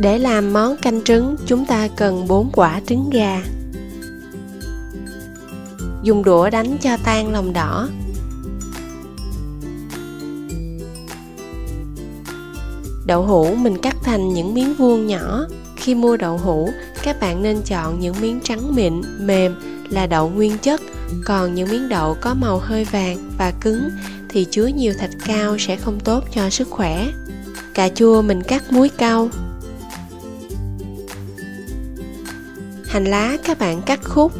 Để làm món canh trứng, chúng ta cần 4 quả trứng gà. Dùng đũa đánh cho tan lòng đỏ. Đậu hũ mình cắt thành những miếng vuông nhỏ. Khi mua đậu hũ, các bạn nên chọn những miếng trắng mịn, mềm là đậu nguyên chất, còn những miếng đậu có màu hơi vàng và cứng thì chứa nhiều thạch cao sẽ không tốt cho sức khỏe. Cà chua mình cắt muối cau, hành lá các bạn cắt khúc.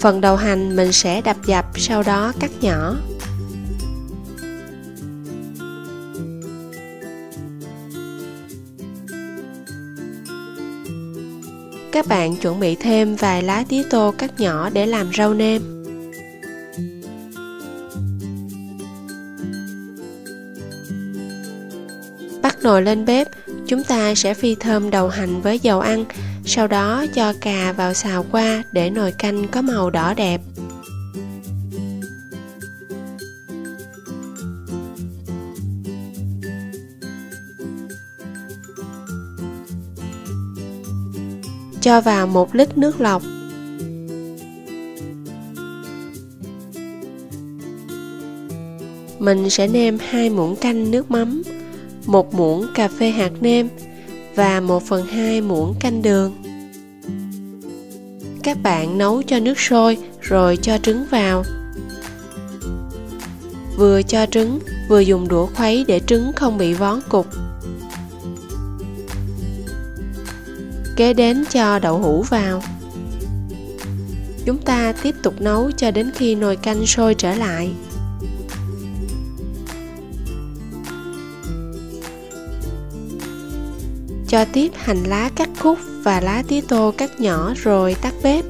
Phần đầu hành mình sẽ đập dập sau đó cắt nhỏ. Các bạn chuẩn bị thêm vài lá tía tô cắt nhỏ để làm rau nêm Bắt nồi lên bếp, chúng ta sẽ phi thơm đầu hành với dầu ăn, sau đó cho cà vào xào qua để nồi canh có màu đỏ đẹp. Cho vào một lít nước lọc Mình sẽ nêm hai muỗng canh nước mắm một muỗng cà phê hạt nêm và 1 phần 2 muỗng canh đường. Các bạn nấu cho nước sôi rồi cho trứng vào. Vừa cho trứng, vừa dùng đũa khuấy để trứng không bị vón cục. Kế đến cho đậu hũ vào. Chúng ta tiếp tục nấu cho đến khi nồi canh sôi trở lại. cho tiếp hành lá cắt khúc và lá tía tô cắt nhỏ rồi tắt bếp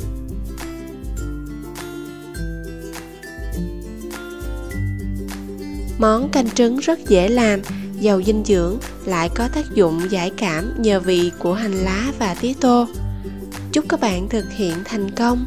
món canh trứng rất dễ làm giàu dinh dưỡng lại có tác dụng giải cảm nhờ vị của hành lá và tía tô. Chúc các bạn thực hiện thành công.